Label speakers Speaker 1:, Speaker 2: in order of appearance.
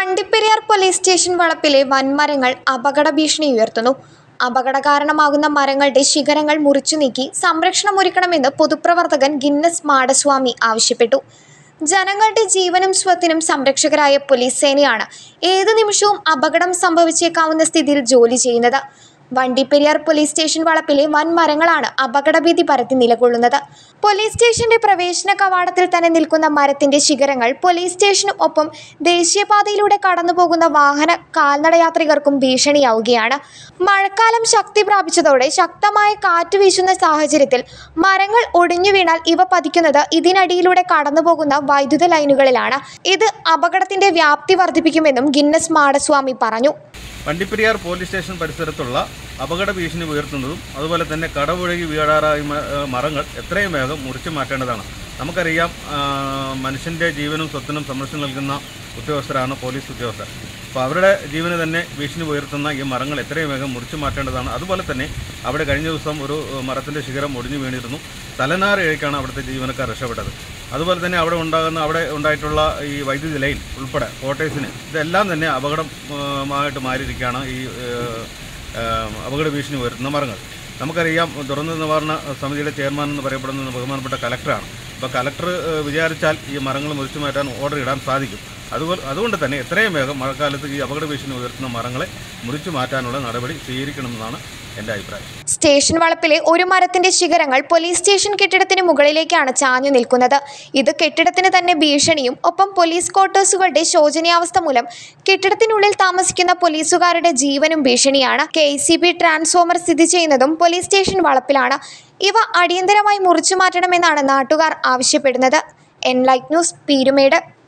Speaker 1: Vandiperiyar police station വളപ്പിലെ വൻമരങ്ങൾ അപകട ഭീഷണി ഉയർത്തുന്നു. അപകട കാരണമാകുന്ന മരങ്ങളുടെ ശിഖരങ്ങൾ മുറിച്ചു നീക്കി സംരക്ഷണം ഒരുക്കണമെന്ന് പൊതുപ്രവർത്തകൻ ഗിന്നസ് മാടസ്വാമി ആവശ്യപ്പെട്ടു. ജനങ്ങളുടെ ജീവനും സ്വത്തിനും സംരക്ഷകരായ പോലീസ് സേനയാണ് ഏതു നിമിഷവും അപകടം സംഭവിച്ചേക്കാവുന്ന സ്ഥിതിയിൽ ജോലി ചെയ്യുന്നത്. വണ്ടിപ്പെരിയാർ പോലീസ് സ്റ്റേഷൻ വളപ്പിലെ വൻ മരങ്ങളാണ് അപകടഭീതി പരത്തി നിലകൊള്ളുന്നത്. പോലീസ് സ്റ്റേഷന്റെ പ്രവേശന കവാടത്തിൽ തന്നെ നിൽക്കുന്ന മരത്തിന്റെ ശിഖരങ്ങൾ പോലീസ് സ്റ്റേഷനും ഒപ്പം ദേശീയപാതയിലൂടെ കടന്നുപോകുന്ന വാഹന കാൽനടയാത്രികർക്കും ഭീഷണിയാവുകയാണ്. മഴക്കാലം ശക്തി പ്രാപിച്ചതോടെ ശക്തമായ കാറ്റ് വീശുന്ന സാഹചര്യത്തിൽ മരങ്ങൾ ഒടിഞ്ഞു വീണാൽ ഇവ പതിക്കുന്നത് ഇതിനടിയിലൂടെ കടന്നുപോകുന്ന വൈദ്യുത ലൈനുകളിലാണ്. ഇത് അപകടത്തിന്റെ വ്യാപ്തി വർദ്ധിപ്പിക്കുമെന്നും ഗിന്നസ് മാടസ്വാമി പറഞ്ഞു.
Speaker 2: വണ്ടിപ്പെരിയാർ പോലീസ് സ്റ്റേഷൻ പരിസരത്തുള്ള അപകട ഭീഷണി ഉയർത്തുന്നതും അതുപോലെ തന്നെ കടപുഴകി വീഴാറായ മരങ്ങൾ എത്രയും വേഗം മുറിച്ചു മാറ്റേണ്ടതാണ്. നമുക്കറിയാം മനുഷ്യന്റെ ജീവനും സ്വത്തിനും സംരക്ഷണം നൽകുന്ന ഉദ്യോഗസ്ഥരാണ് പോലീസ് ഉദ്യോഗസ്ഥർ. അപ്പോൾ അവരുടെ ജീവന് തന്നെ ഭീഷണി ഉയർത്തുന്ന ഈ മരങ്ങൾ എത്രയും വേഗം മുറിച്ചു മാറ്റേണ്ടതാണ്. അതുപോലെ തന്നെ അവിടെ കഴിഞ്ഞ ദിവസം ഒരു മരത്തിന്റെ ശിഖരം ഒടിഞ്ഞു വീണിരുന്നു. തലനാറ് ഇഴയ്ക്കാണ് അവിടുത്തെ ജീവനക്കാർ രക്ഷപ്പെട്ടത്. അതുപോലെ തന്നെ അവിടെ ഉണ്ടാകുന്ന അവിടെ ഉണ്ടായിട്ടുള്ള ഈ വൈദ്യുതി ലൈൻ ഉൾപ്പെടെ കോട്ടേഴ്സിന് ഇതെല്ലാം തന്നെ അപകടമായിട്ട് മാറിയിരിക്കുകയാണ് ഈ അപകട ഭീഷണി ഉയർത്തുന്ന മരങ്ങൾ നമുക്കറിയാം ദുരന്ത നിവാരണ സമിതിയുടെ ചെയർമാൻ എന്ന് പറയപ്പെടുന്ന ബഹുമാനപ്പെട്ട കലക്ടറാണ്. അപ്പോൾ കലക്ടർ വിചാരിച്ചാൽ ഈ മരങ്ങൾ മുറിച്ചു മാറ്റാൻ ഓർഡർ ഇടാൻ സാധിക്കും. അതുപോലെ അതുകൊണ്ട് തന്നെ എത്രയും വേഗം മഴക്കാലത്ത് ഈ അപകട ഭീഷണി ഉയർത്തുന്ന മരങ്ങളെ മുറിച്ചു മാറ്റാനുള്ള നടപടി സ്വീകരിക്കണമെന്നാണ് എന്റെ
Speaker 1: സ്റ്റേഷൻ വളപ്പിലെ ഒരു മരത്തിന്റെ ശിഖരങ്ങൾ പോലീസ് സ്റ്റേഷൻ കെട്ടിടത്തിന് മുകളിലേക്കാണ് ചാഞ്ഞു നിൽക്കുന്നത്. ഇത് കെട്ടിടത്തിന് തന്നെ ഭീഷണിയും ഒപ്പം പോലീസ് ക്വാർട്ടേഴ്സുകളുടെ ശോചനീയാവസ്ഥ മൂലം കെട്ടിടത്തിനുള്ളിൽ താമസിക്കുന്ന പോലീസുകാരുടെ ജീവനും ഭീഷണിയാണ്. കെ ട്രാൻസ്ഫോമർ സ്ഥിതി ചെയ്യുന്നതും പോലീസ് സ്റ്റേഷൻ വളപ്പിലാണ്. ഇവ അടിയന്തരമായി മുറിച്ചു മാറ്റണമെന്നാണ് നാട്ടുകാർ ആവശ്യപ്പെടുന്നത്. Enlight News Peermade.